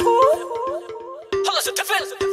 Hold us là, c'est.